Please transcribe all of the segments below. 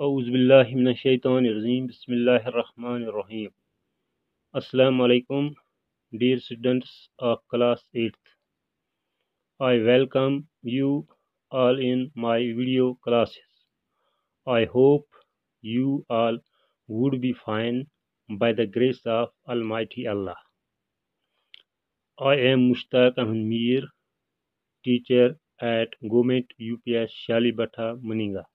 अज़बिल्लाशतम बसमीम अल्लाम dear students of class eighth I welcome you all in my video classes I hope you all would be fine by the grace of Almighty Allah I am Mushtaq Ahmad Mir teacher at government U P S शाली भट्ठा मनिंगा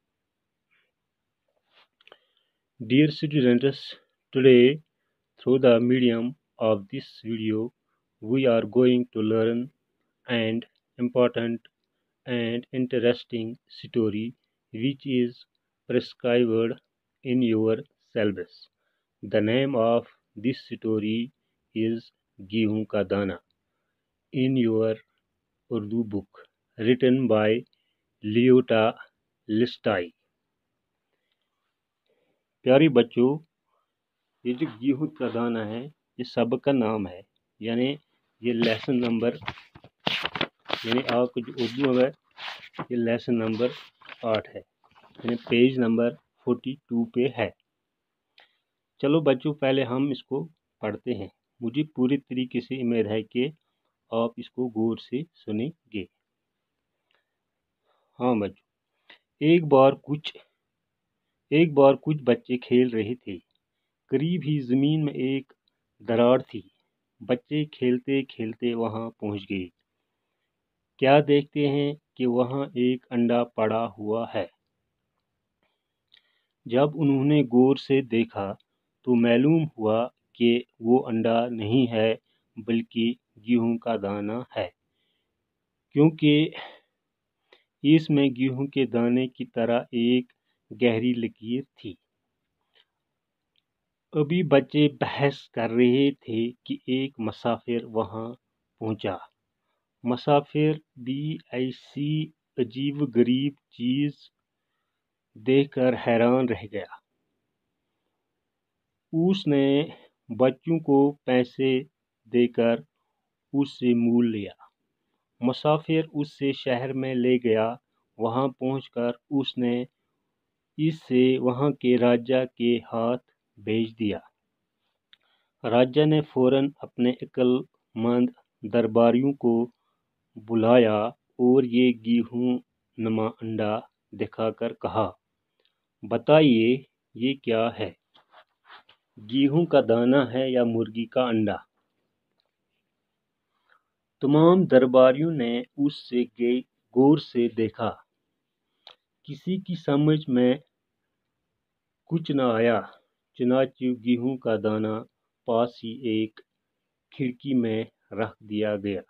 Dear students, today through the medium of this video we are going to learn an important and interesting story which is prescribed in your syllabus. The name of this story is Gihun Ka Dana in your Urdu book written by Leota Listai. प्यारी बच्चों, ये जो गेहूँ का दाना है, ये सबक का नाम है। यानी ये लेसन नंबर यानी आपको जो उर्दू है ये लेसन नंबर आठ है। यानी पेज नंबर फोर्टी टू पे है। चलो बच्चों, पहले हम इसको पढ़ते हैं। मुझे पूरी तरीके से उम्मीद है कि आप इसको गौर से सुनेंगे। हाँ बच्चों, एक बार कुछ एक बार कुछ बच्चे खेल रहे थे। करीब ही ज़मीन में एक दरार थी। बच्चे खेलते खेलते वहाँ पहुँच गए। क्या देखते हैं कि वहाँ एक अंडा पड़ा हुआ है। जब उन्होंने गौर से देखा तो मालूम हुआ कि वो अंडा नहीं है, बल्कि गेहूँ का दाना है। क्योंकि इसमें गेहूँ के दाने की तरह एक गहरी लकीर थी। अभी बच्चे बहस कर रहे थे कि एक मुसाफिर वहाँ पहुँचा। मुसाफिर भी ऐसी अजीब गरीब चीज़ देखकर हैरान रह गया। उसने बच्चों को पैसे देकर उससे मूल लिया। मुसाफिर उससे शहर में ले गया। वहाँ पहुंचकर उसने इससे वहाँ के राजा के हाथ भेज दिया। राजा ने फ़ौरन अपने अक्लमंद दरबारियों को बुलाया और ये गेहूँ नमा अंडा दिखाकर कहा, बताइए, ये क्या है? गेहूँ का दाना है या मुर्गी का अंडा? तमाम दरबारियों ने उससे गौर से देखा। किसी की समझ में कुछ न आया। चुनाचे गेहूँ का दाना पास ही एक खिड़की में रख दिया गया।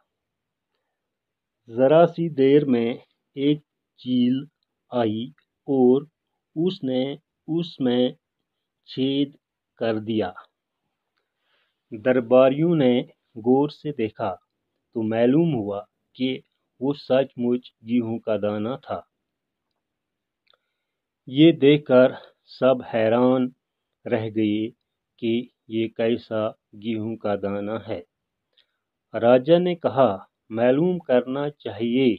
ज़रा सी देर में एक चील आई और उसने उसमें छेद कर दिया। दरबारियों ने गौर से देखा तो मालूम हुआ कि वो सचमुच गेहूँ का दाना था। ये देखकर सब हैरान रह गए कि ये कैसा गेहूँ का दाना है। राजा ने कहा, मालूम करना चाहिए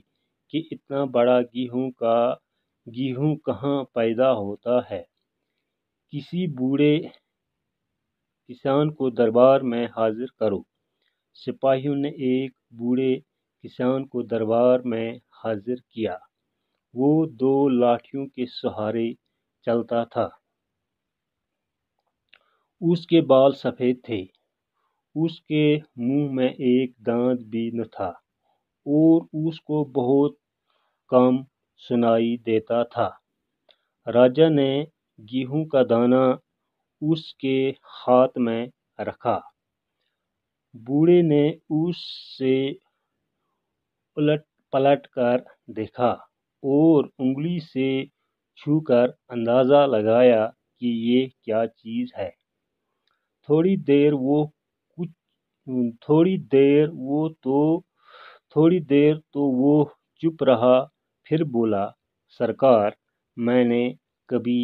कि इतना बड़ा गेहूँ का, गेहूँ कहाँ पैदा होता है। किसी बूढ़े किसान को दरबार में हाजिर करो। सिपाहियों ने एक बूढ़े किसान को दरबार में हाजिर किया। वो दो लाठियों के सहारे चलता था। उसके बाल सफ़ेद थे। उसके मुँह में एक दांत भी न था और उसको बहुत कम सुनाई देता था। राजा ने गेहूँ का दाना उसके हाथ में रखा। बूढ़े ने उससे उलट पलट कर देखा। और उंगली से छूकर अंदाज़ा लगाया कि ये क्या चीज़ है। थोड़ी देर वो कुछ, थोड़ी देर वो तो थोड़ी देर तो वो चुप रहा, फिर बोला, सरकार, मैंने कभी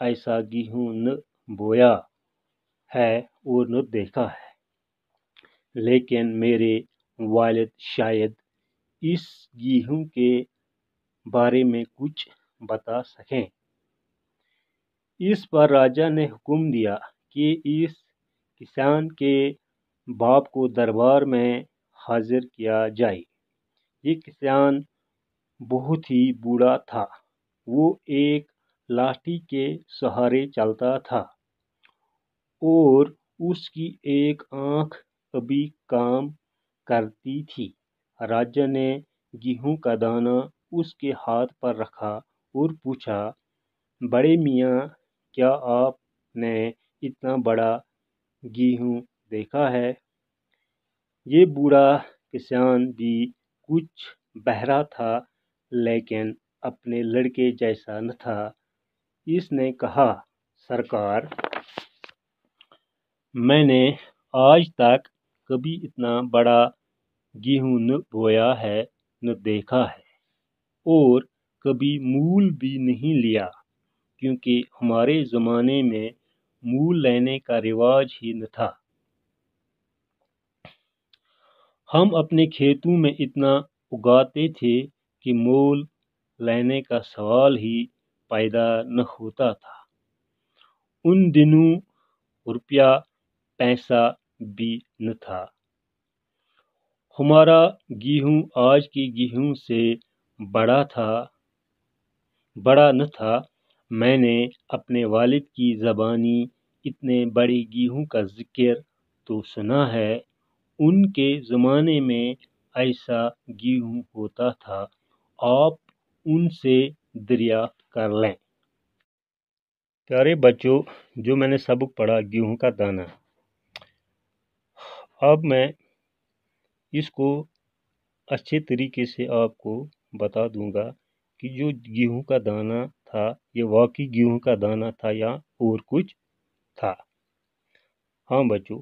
ऐसा गेहूँ न बोया है और न देखा है। लेकिन मेरे वालिद शायद इस गेहूँ के बारे में कुछ बता सकें। इस पर राजा ने हुक्म दिया कि इस किसान के बाप को दरबार में हाजिर किया जाए। ये किसान बहुत ही बूढ़ा था। वो एक लाठी के सहारे चलता था और उसकी एक आँख अभी काम करती थी। राजा ने गेहूँ का दाना उसके हाथ पर रखा और पूछा, बड़े मियाँ, क्या आपने इतना बड़ा गेहूँ देखा है? ये बूढ़ा किसान भी कुछ बहरा था, लेकिन अपने लड़के जैसा न था। इसने कहा, सरकार, मैंने आज तक कभी इतना बड़ा गेहूँ न बोया है, न देखा है। और कभी मूल भी नहीं लिया, क्योंकि हमारे ज़माने में मूल लेने का रिवाज ही न था। हम अपने खेतों में इतना उगाते थे कि मोल लेने का सवाल ही पैदा न होता था। उन दिनों रुपया पैसा भी न था। हमारा गेहूँ आज के गेहूँ से बड़ा था, बड़ा न था। मैंने अपने वालिद की ज़बानी, इतने बड़े गेहूँ का ज़िक्र तो सुना है। उनके ज़माने में ऐसा गेहूँ होता था। आप उनसे दरियाफ्त कर लें। प्यारे बच्चों, जो मैंने सबक पढ़ा, गेहूँ का दाना। अब मैं इसको अच्छे तरीके से आपको बता दूँगा कि जो गेहूँ का दाना था, ये वाकई गेहूँ का दाना था या और कुछ था? हाँ बच्चों,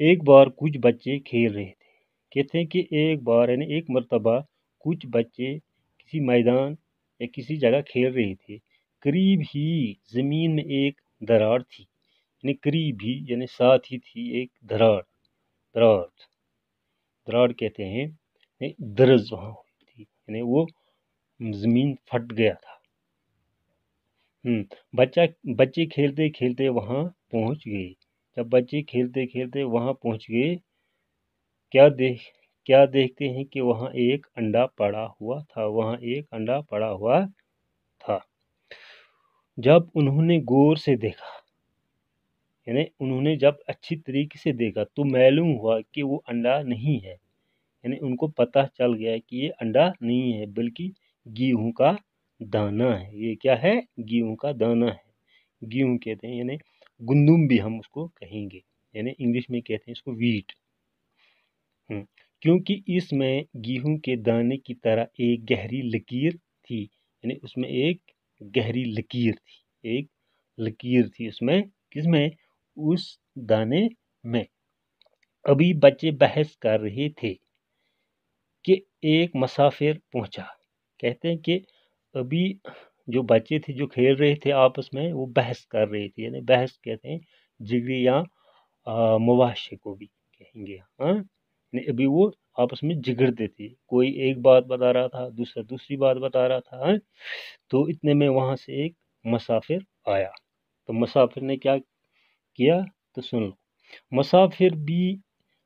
एक बार कुछ बच्चे खेल रहे थे। कहते हैं कि एक बार यानी एक मरतबा कुछ बच्चे किसी मैदान या किसी जगह खेल रहे थे। करीब ही ज़मीन में एक दरार थी। यानी करीब ही, यानी साथ ही थी एक दरार। दरार दरार कहते हैं दर्ज वहाँ थी यानी वो ज़मीन फट गया था। हम्म, बच्चा बच्चे खेलते खेलते वहाँ पहुँच गए। जब बच्चे खेलते खेलते वहाँ पहुँच गए क्या देख क्या देखते हैं कि वहाँ एक अंडा पड़ा हुआ था वहाँ एक अंडा पड़ा हुआ था। जब उन्होंने गौर से देखा यानी उन्होंने जब अच्छी तरीके से देखा तो मालूम हुआ कि वो अंडा नहीं है। यानी उनको पता चल गया कि ये अंडा नहीं है बल्कि गेहूँ का दाना है। ये क्या है? गेहूँ का दाना है। गेहूँ कहते हैं यानी गुंदुम भी हम उसको कहेंगे यानी इंग्लिश में कहते हैं इसको वीट हम्म, क्योंकि इसमें गेहूँ के दाने की तरह एक गहरी लकीर थी यानी उसमें एक गहरी लकीर थी एक लकीर थी उसमें किसमें? उस दाने में। अभी बच्चे बहस कर रहे थे। एक मुसाफिर पहुँचा। कहते हैं कि अभी जो बच्चे थे, जो खेल रहे थे आपस में, वो बहस कर रहे थे, यानी बहस कहते हैं जिगरी या मुवाशे को भी कहेंगे हाँ? अभी वो आपस में जिगड़ते थे। कोई एक बात बता रहा था, दूसरा दूसरी बात बता रहा था, है? तो इतने में वहाँ से एक मुसाफिर आया। तो मुसाफिर ने क्या किया? तो सुन लो। मुसाफिर भी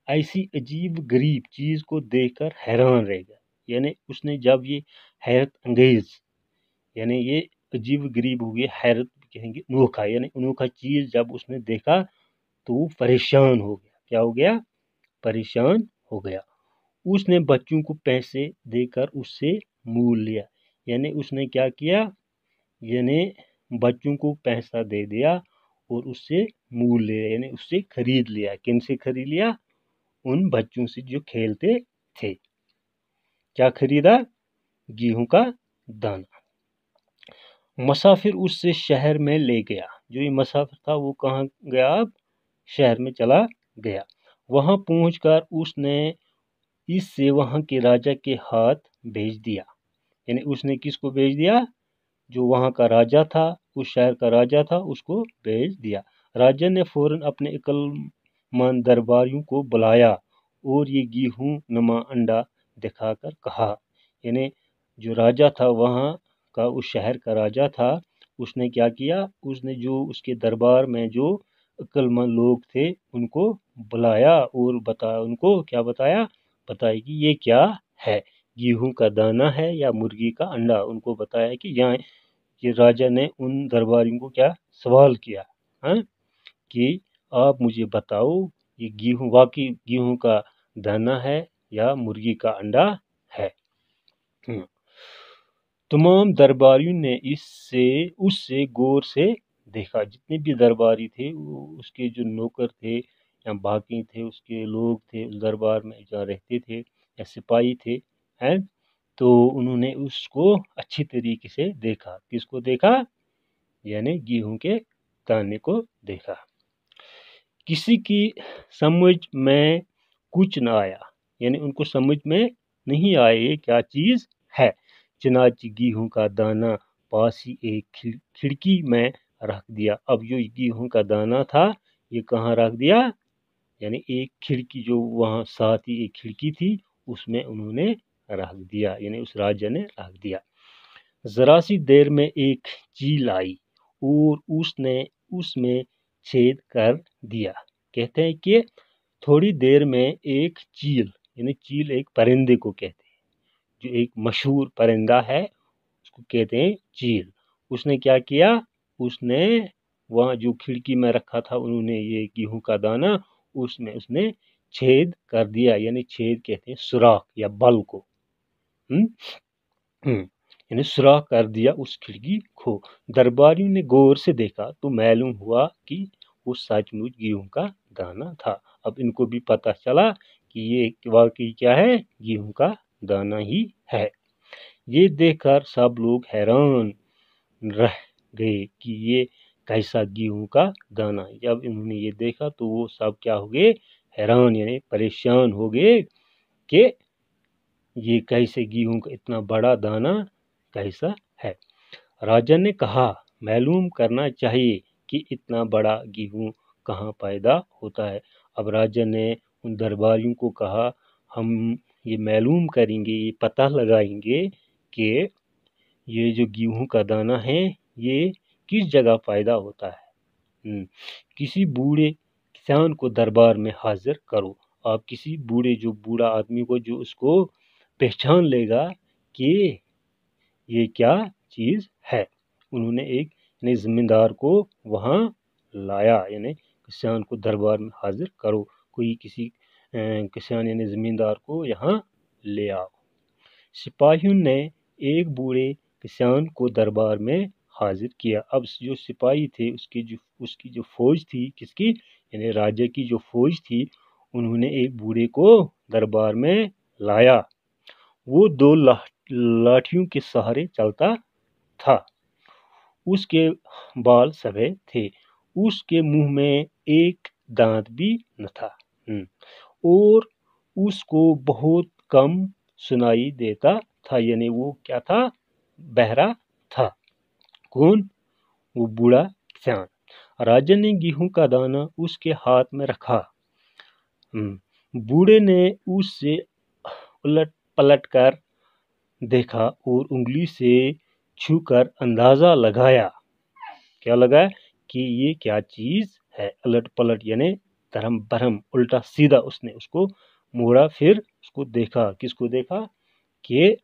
ऐसी अजीब गरीब चीज़ को देखकर हैरान रह गया। यानी उसने जब ये हैरत अंगेज, यानी ये अजीब गरीब हो गया, हैरत कहेंगे अनोखा यानी अनोखा चीज़ जब उसने देखा तो वो परेशान हो गया। क्या हो गया? परेशान हो गया। उसने बच्चों को पैसे देकर उससे मूल लिया। यानी उसने क्या किया? यानी बच्चों को पैसा दे दिया और उससे मूल लिया, यानी उससे खरीद लिया। किन से खरीद लिया? उन बच्चों से जो खेलते थे। क्या खरीदा? गेहूँ का दाना। मुसाफिर उससे शहर में ले गया। जो ये मुसाफिर था, वो कहाँ गया? अब शहर में चला गया। वहाँ पहुंचकर उसने इससे वहाँ के राजा के हाथ भेज दिया। यानी उसने किसको भेज दिया? जो वहाँ का राजा था, उस शहर का राजा था, उसको भेज दिया। राजा ने फ़ौरन अपने अक्लमंद दरबारियों को बुलाया और ये गेहूँ नमा अंडा दिखाकर कहा। यानी जो राजा था वहाँ का उस शहर का राजा था उसने क्या किया? उसने जो उसके दरबार में जो अक्लमंद लोग थे उनको बुलाया और बताया उनको क्या बताया? बताया कि ये क्या है? गेहूँ का दाना है या मुर्गी का अंडा? उनको बताया कि यहाँ ये राजा ने उन दरबारियों को क्या सवाल किया है हाँ, कि आप मुझे बताओ, ये गेहूँ, वाकई गेहूँ का दाना है या मुर्गी का अंडा है? हम्म। तमाम दरबारियों ने इससे, उससे गौर से देखा। जितने भी दरबारी थे उसके जो नौकर थे या बाकी थे, उसके लोग थे, उस दरबार में जहाँ रहते थे या सिपाही थे, हैं? तो उन्होंने उसको अच्छी तरीके से देखा। किसको देखा? यानी गेहूँ के दाने को देखा। किसी की समझ में कुछ ना आया, यानी उनको समझ में नहीं आया ये क्या चीज़ है। चनाची गेहूँ का दाना पास ही एक खिड़की में रख दिया। अब जो गेहूँ का दाना था, ये कहाँ रख दिया? यानी एक खिड़की जो वहाँ साथ ही एक खिड़की थी, उसमें उन्होंने रख दिया, यानी उस राजा ने रख दिया। ज़रा सी देर में एक चील आई और उसने, उसमें छेद कर दिया। कहते हैं कि थोड़ी देर में एक चील, यानी चील एक परिंदे को कहते हैं, जो एक मशहूर परिंदा है, उसको कहते हैं चील। उसने क्या किया? उसने वहाँ जो खिड़की में रखा था, उन्होंने ये गेहूँ का दाना, उसमें उसने छेद कर दिया, यानी छेद कहते हैं सुराख या बल को। यानी सुराख कर दिया उस खिड़की को। दरबारियों ने गौर से देखा तो मालूम हुआ कि वो सचमुच गेहूँ का दाना था। अब इनको भी पता चला कि ये वाकई क्या है? गेहूँ का दाना ही है। ये देखकर सब लोग हैरान रह गए कि ये कैसा गेहूँ का दाना जब इन्होंने ये देखा तो वो सब क्या हो गए? हैरान यानी परेशान हो गए कि ये कैसे गेहूँ का इतना बड़ा दाना कैसा है। राजा ने कहा, मालूम करना चाहिए कि इतना बड़ा गेहूँ कहाँ पैदा होता है। अब राजा ने उन दरबारियों को कहा हम ये मालूम करेंगे ये पता लगाएँगे कि ये जो गेहूँ का दाना है ये किस जगह पैदा होता है। हम्म, किसी बूढ़े किसान को दरबार में हाजिर करो। आप किसी बूढ़े जो बूढ़ा आदमी को जो उसको पहचान लेगा कि ये क्या चीज़ है। उन्होंने एक यानी ज़मींदार को वहाँ लाया, यानी किसान को दरबार में हाजिर करो। कोई किसी किसान यानी ज़मींदार को यहाँ ले आओ। सिपाहियों ने एक बूढ़े किसान को दरबार में हाजिर किया। अब जो सिपाही थे, उसकी जो उसकी जो फौज थी, किसकी? यानी राजा की जो फौज थी, उन्होंने एक बूढ़े को दरबार में लाया। वो दो लाठियों के सहारे चलता था। उसके बाल सफ़ेद थे। उसके मुँह में एक दांत भी न था। हम्म, और उसको बहुत कम सुनाई देता था यानी वो क्या था? बहरा था। कौन? वो बूढ़ा किसान राजा ने गेहूँ का दाना उसके हाथ में रखा। हम्म, बूढ़े ने उससे उलट पलट कर देखा और उंगली से छूकर अंदाज़ा लगाया। क्या लगाया कि ये क्या चीज़ है? अलट पलट यानी धर्म भरम उल्टा सीधा उसने उसको मोड़ा फिर उसको देखा। किसको देखा? कि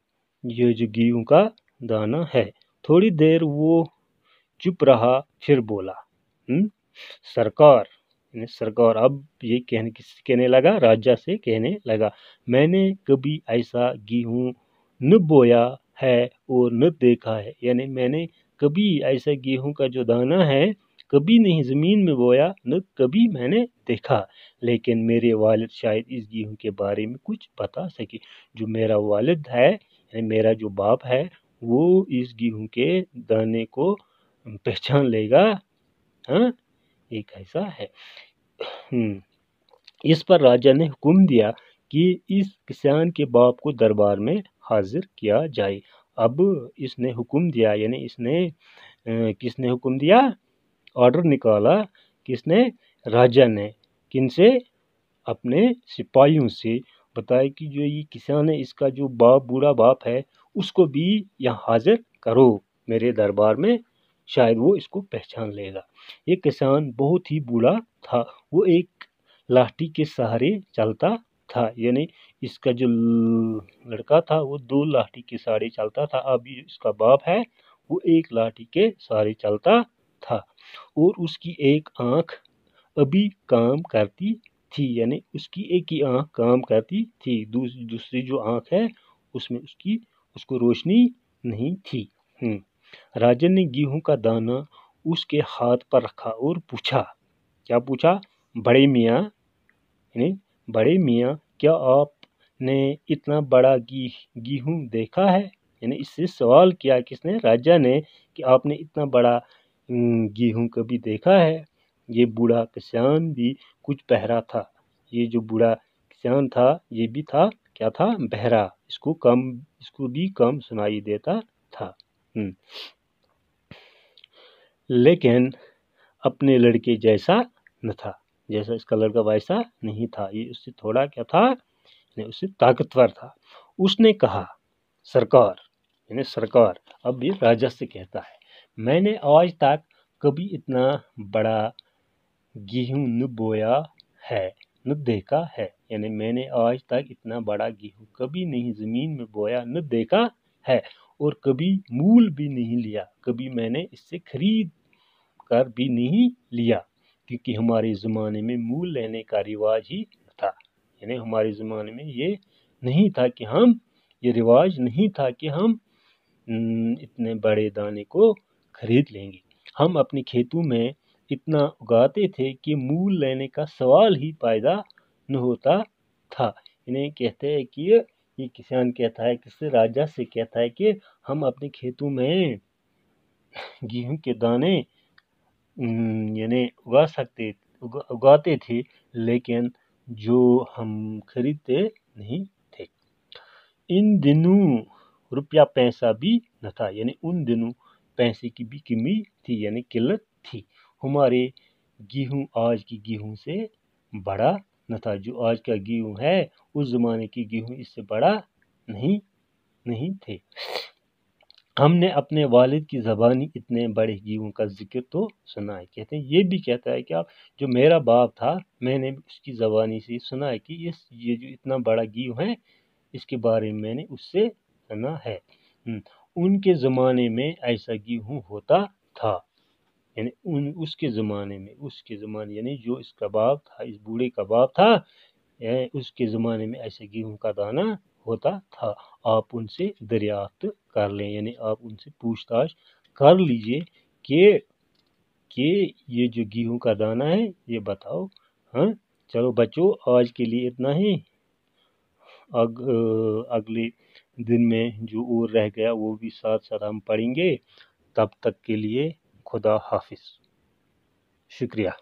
ये जो गेहूँ का दाना है। थोड़ी देर वो चुप रहा फिर बोला हुँ? हम्म, सरकार सरकार अब ये कहने किस कहने लगा? राजा से कहने लगा मैंने कभी ऐसा गेहूँ न बोया है और न देखा है। यानी मैंने कभी ऐसा गेहूँ का जो दाना है कभी नहीं ज़मीन में बोया न कभी मैंने देखा। लेकिन मेरे वालिद शायद इस गेहूँ के बारे में कुछ बता सके। जो मेरा वालिद है यानी मेरा जो बाप है वो इस गेहूँ के दाने को पहचान लेगा। हाँ एक ऐसा है। हम्म, इस पर राजा ने हुक्म दिया कि इस किसान के बाप को दरबार में हाजिर किया जाए। अब इसने हुक्म दिया, यानी इसने किसने हुक्म दिया? ऑर्डर निकाला किसने? राजा ने। किन से अपने सिपाहियों से। बताया कि जो ये किसान है, इसका जो बाप, बूढ़ा बाप है, उसको भी यहाँ हाजिर करो। मेरे दरबार में शायद वो इसको पहचान लेगा। ये किसान बहुत ही बूढ़ा था। वो एक लाठी के सहारे चलता था यानी इसका जो लड़का था वो दो लाठी के सहारे चलता था। अभी इसका बाप है वो एक लाठी के सहारे चलता था और उसकी एक आँख अभी काम करती थी यानी उसकी एक ही आँख काम करती थी। दूस, दूसरी जो आँख है उसमें उसकी उसको रोशनी नहीं थी। हम्म। राजन ने गेहूँ का दाना उसके हाथ पर रखा और पूछा क्या पूछा? बड़े मियाँ? यानी बड़े मियाँ, क्या आपने इतना बड़ा गी, गेहूँ देखा है? यानी इससे सवाल किया किसने? राजा ने कि आपने इतना बड़ा गेहूँ कभी देखा है? ये बूढ़ा किसान भी कुछ बहरा था। ये जो बूढ़ा किसान था, ये भी था, क्या था? बहरा। इसको कम, इसको भी कम सुनाई देता था। हम्म। लेकिन अपने लड़के जैसा न था। जैसा इसका लड़का वैसा नहीं था। ये उससे थोड़ा क्या था? उससे ताकतवर था। उसने कहा, सरकार, यानी सरकार, अब ये राजा से कहता है, मैंने आज तक कभी इतना बड़ा गेहूँ न बोया है, न देखा है। यानी मैंने आज तक इतना बड़ा गेहूँ कभी नहीं ज़मीन में बोया, न देखा है और कभी मूल भी नहीं लिया। कभी मैंने इससे खरीद कर भी नहीं लिया। क्योंकि हमारे ज़माने में मूल लेने का रिवाज ही था। यानी हमारे ज़माने में ये नहीं था कि हम, ये रिवाज नहीं था कि हम इतने बड़े दाने को खरीद लेंगे। हम अपने खेतों में इतना उगाते थे कि मूल लेने का सवाल ही पैदा न होता था। इन्हें कहते हैं कि, ये किसान कहता है, किससे, राजा से कहता है कि, हम अपने खेतों में गेहूँ के दाने यानी उगा सकते उगा, उगाते थे लेकिन जो हम खरीदते नहीं थे। इन दिनों रुपया पैसा भी न था यानी उन दिनों पैसे की भी कमी थी यानी किल्लत थी। हमारे गेहूँ आज की गेहूँ से बड़ा न था जो आज का गेहूँ है उस ज़माने की गेहूँ इससे बड़ा नहीं नहीं थे। हमने अपने वालिद की ज़बानी इतने बड़े गेहूँ का ज़िक्र तो सुना है। कहते हैं ये भी कहता है कि आप जो मेरा बाप था मैंने उसकी ज़बानी से सुना है कि इस ये जो इतना बड़ा गेहूँ है इसके बारे में मैंने उससे सुना है। हम्म, उनके ज़माने में ऐसा गेहूँ होता था। यानी उन उसके ज़माने में उसके ज़माने यानी जो इसका बाप था इस बूढ़े का था उसके ज़माने में ऐसे गेहूँ का दाना होता था। आप उनसे दरियाफ्त कर लें यानी आप उनसे पूछताछ कर लीजिए कि कि ये जो गेहूँ का दाना है ये बताओ हाँ? चलो बच्चों आज के लिए इतना ही। अग, अगले दिन में जो और रह गया वो भी साथ साथ हम पढ़ेंगे। तब तक के लिए खुदा हाफिज। शुक्रिया।